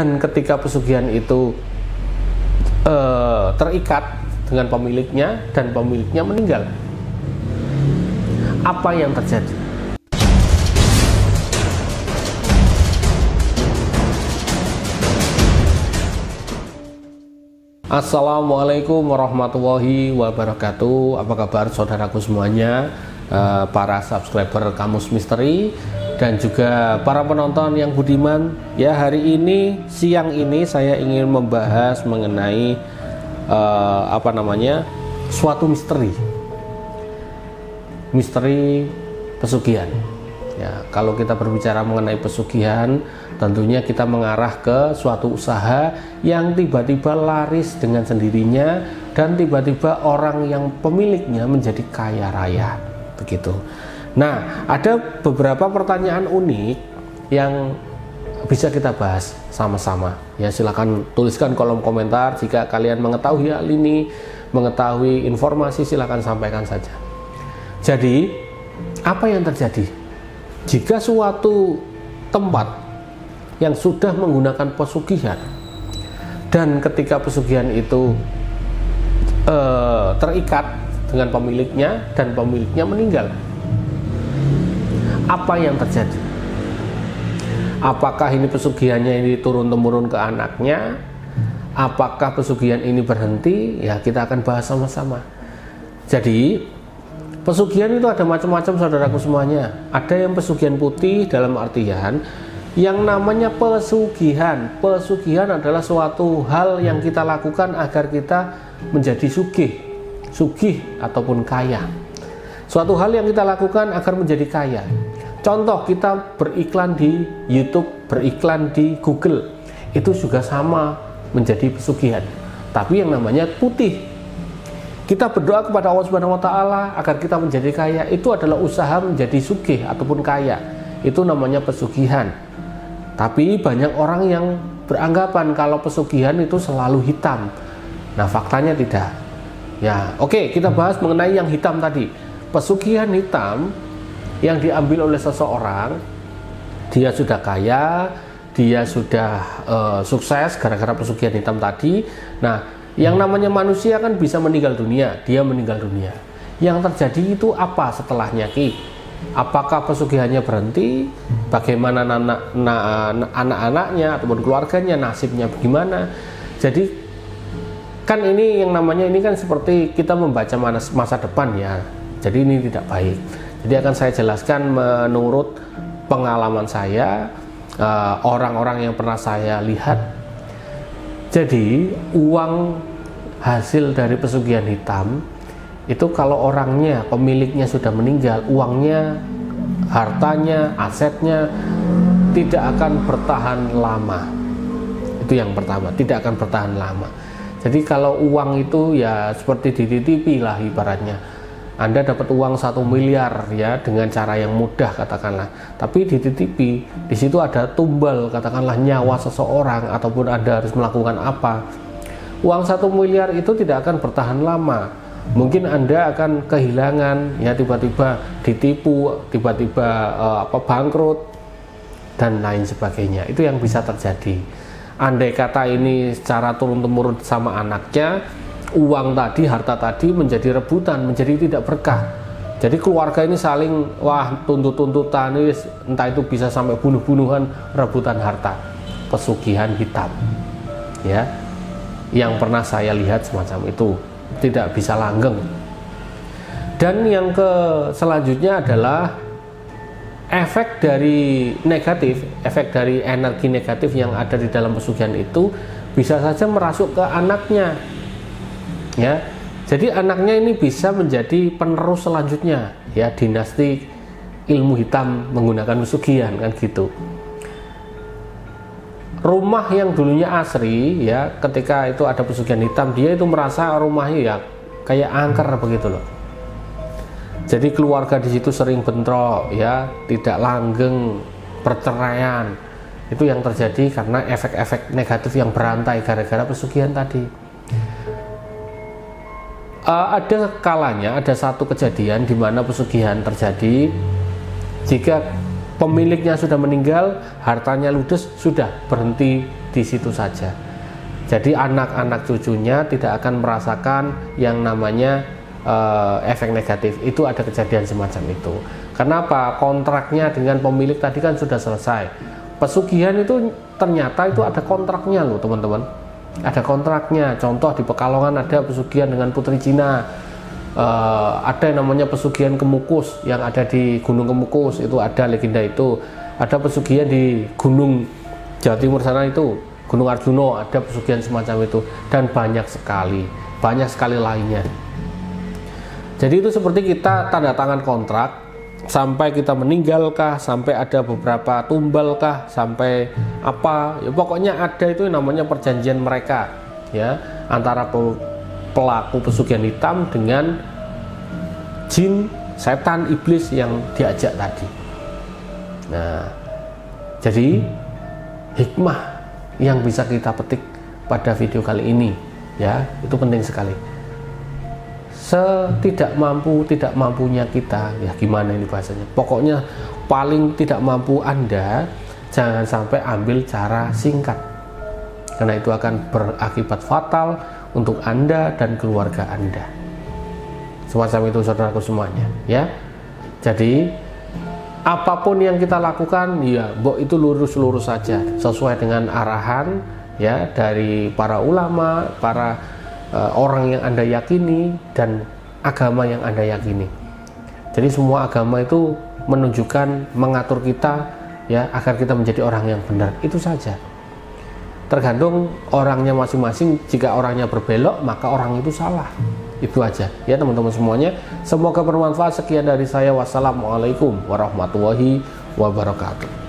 Dan ketika pesugihan itu uh, terikat dengan pemiliknya dan pemiliknya meninggal, apa yang terjadi? Assalamualaikum warahmatullahi wabarakatuh. Apa kabar saudaraku semuanya? Uh, para subscriber Kamus Misteri dan juga para penonton yang budiman ya hari ini siang ini saya ingin membahas mengenai uh, apa namanya suatu misteri. Misteri pesugihan. Ya kalau kita berbicara mengenai pesugihan tentunya kita mengarah ke suatu usaha yang tiba-tiba laris dengan sendirinya dan tiba-tiba orang yang pemiliknya menjadi kaya raya. Begitu Nah, ada beberapa pertanyaan unik yang bisa kita bahas sama-sama. Ya, silakan tuliskan kolom komentar jika kalian mengetahui hal ini, mengetahui informasi silakan sampaikan saja. Jadi, apa yang terjadi jika suatu tempat yang sudah menggunakan pesugihan dan ketika pesugihan itu eh, terikat dengan pemiliknya dan pemiliknya meninggal? Apa yang terjadi? Apakah ini pesugihannya ini turun temurun ke anaknya? Apakah pesugihan ini berhenti? Ya kita akan bahas sama-sama. Jadi pesugihan itu ada macam-macam saudaraku semuanya. Ada yang pesugihan putih dalam artian yang namanya pesugihan. Pesugihan adalah suatu hal yang kita lakukan agar kita menjadi sugih, sugih ataupun kaya. Suatu hal yang kita lakukan agar menjadi kaya. Contoh kita beriklan di YouTube, beriklan di Google, itu juga sama menjadi pesugihan. Tapi yang namanya putih. Kita berdoa kepada Allah Subhanahu wa taala agar kita menjadi kaya, itu adalah usaha menjadi sugih ataupun kaya. Itu namanya pesugihan. Tapi banyak orang yang beranggapan kalau pesugihan itu selalu hitam. Nah, faktanya tidak. Ya, oke, okay, kita bahas mengenai yang hitam tadi. Pesugihan hitam yang diambil oleh seseorang dia sudah kaya dia sudah uh, sukses gara-gara pesugihan hitam tadi. Nah yang namanya manusia kan bisa meninggal dunia dia meninggal dunia. Yang terjadi itu apa setelahnya Ki? Apakah pesugihannya berhenti? Bagaimana anak-anaknya ataupun keluarganya nasibnya bagaimana? Jadi kan ini yang namanya ini kan seperti kita membaca masa depan ya. Jadi ini tidak baik jadi akan saya jelaskan menurut pengalaman saya, eh, orang-orang uh, yang pernah saya lihat. Jadi uang hasil dari pesugihan hitam itu kalau orangnya, pemiliknya sudah meninggal, uangnya, hartanya, asetnya tidak akan bertahan lama. Itu yang pertama, tidak akan bertahan lama. Jadi kalau uang itu ya seperti dititipi lah ibaratnya anda dapat uang satu miliar ya dengan cara yang mudah katakanlah, tapi dititipi di situ ada tumbal katakanlah nyawa seseorang ataupun Anda harus melakukan apa. Uang satu miliar itu tidak akan bertahan lama. Mungkin Anda akan kehilangan ya tiba-tiba ditipu, tiba-tiba uh, apa bangkrut dan lain sebagainya. Itu yang bisa terjadi. Andai kata ini secara turun temurun sama anaknya, uang tadi, harta tadi menjadi rebutan, menjadi tidak berkah. Jadi keluarga ini saling wah tuntut-tuntutan entah itu bisa sampai bunuh-bunuhan rebutan harta, pesugihan hitam. Ya. Yang pernah saya lihat semacam itu, tidak bisa langgeng. Dan yang ke selanjutnya adalah efek dari negatif, efek dari energi negatif yang ada di dalam pesugihan itu bisa saja merasuk ke anaknya ya. Jadi anaknya ini bisa menjadi penerus selanjutnya. Ya dinasti ilmu hitam menggunakan pesugihan kan gitu. Rumah yang dulunya asri ya ketika itu ada pesugihan hitam dia itu merasa rumahnya ya kayak angker begitu loh. Jadi keluarga di situ sering bentrok ya tidak langgeng perceraian itu yang terjadi karena efek-efek negatif yang berantai gara-gara pesugihan tadi uh, ada kalanya ada satu kejadian di mana pesugihan terjadi jika pemiliknya sudah meninggal hartanya ludes sudah berhenti di situ saja. Jadi anak-anak cucunya tidak akan merasakan yang namanya uh, efek negatif. Itu ada kejadian semacam itu. Kenapa? Kontraknya dengan pemilik tadi kan sudah selesai. Pesugihan itu ternyata itu ada kontraknya loh teman-teman. Ada kontraknya. Contoh di Pekalongan ada pesugihan dengan Putri Cina. Uh, ada yang namanya pesugihan Kemukus yang ada di Gunung Kemukus itu ada legenda itu ada pesugihan di Gunung Jawa Timur sana itu Gunung Arjuno ada pesugihan semacam itu dan banyak sekali banyak sekali lainnya jadi itu seperti kita tanda tangan kontrak sampai kita meninggalkah? Sampai ada beberapa tumbalkah? Sampai apa? Ya pokoknya ada itu namanya perjanjian mereka ya. Antara pelaku pesugihan hitam dengan jin setan iblis yang diajak tadi. Nah, jadi hikmah yang bisa kita petik pada video kali ini ya, itu penting sekali. Setidak mampu tidak mampunya kita, ya gimana ini bahasanya? Pokoknya paling tidak mampu Anda jangan sampai ambil cara singkat. Karena itu akan berakibat fatal untuk Anda dan keluarga Anda. Semacam itu saudaraku semuanya, ya. Jadi apa pun yang kita lakukan ya mbok itu lurus-lurus saja sesuai dengan arahan ya dari para ulama, para uh, orang yang Anda yakini dan agama yang Anda yakini. Jadi semua agama itu menunjukkan mengatur kita ya agar kita menjadi orang yang benar. Itu saja. Tergantung orangnya masing-masing. Jika orangnya berbelok, maka orang itu salah itu aja ya teman-teman semuanya semoga bermanfaat sekian dari saya wassalamualaikum warahmatullahi wabarakatuh